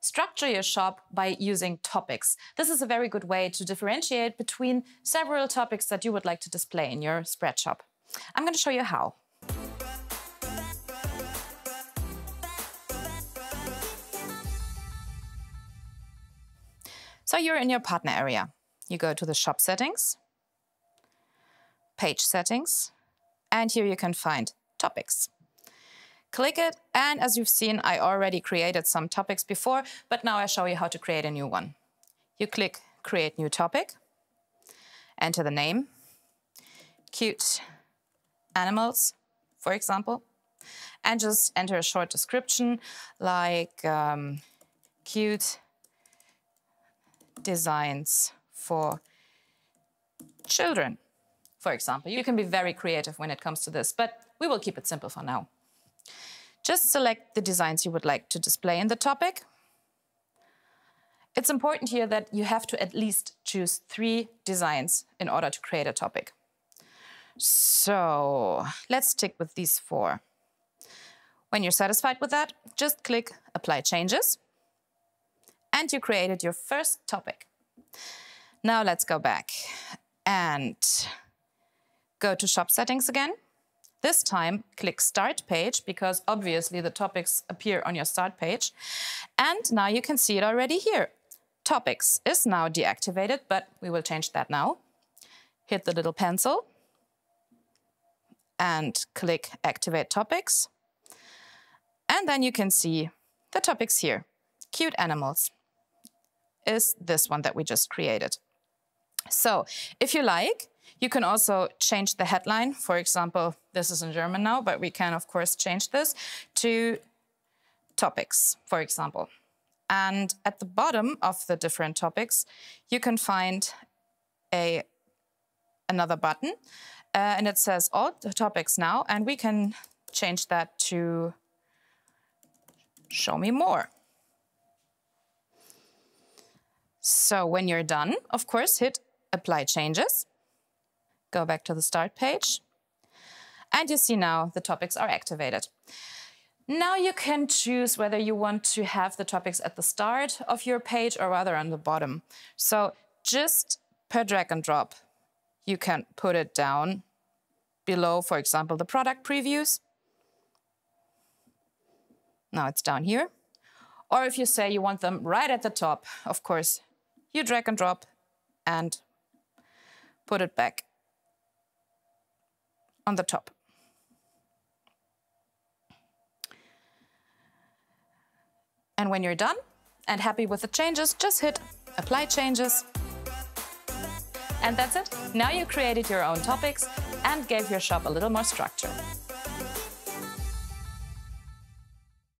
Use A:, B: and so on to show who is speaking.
A: Structure your shop by using topics. This is a very good way to differentiate between several topics that you would like to display in your Spreadshop. I'm going to show you how. So you're in your partner area. You go to the shop settings, page settings, and here you can find topics. Click it, and as you've seen, I already created some topics before, but now I show you how to create a new one. You click Create New Topic, enter the name, cute animals, for example, and just enter a short description like um, cute designs for children, for example. You can be very creative when it comes to this, but we will keep it simple for now. Just select the designs you would like to display in the topic. It's important here that you have to at least choose three designs in order to create a topic. So let's stick with these four. When you're satisfied with that, just click Apply Changes and you created your first topic. Now let's go back and go to shop settings again. This time, click Start Page, because obviously the topics appear on your Start page. And now you can see it already here. Topics is now deactivated, but we will change that now. Hit the little pencil and click Activate Topics. And then you can see the topics here. Cute animals is this one that we just created. So if you like, you can also change the headline. For example, this is in German now, but we can, of course, change this to topics, for example. And at the bottom of the different topics, you can find a another button, uh, and it says all topics now, and we can change that to show me more. So when you're done, of course, hit Apply Changes. Go back to the Start page. And you see now the topics are activated. Now you can choose whether you want to have the topics at the start of your page or rather on the bottom. So just per drag and drop, you can put it down below, for example, the product previews. Now it's down here. Or if you say you want them right at the top, of course, you drag and drop and put it back on the top. And when you're done and happy with the changes, just hit Apply Changes. And that's it. Now you created your own topics and gave your shop a little more structure.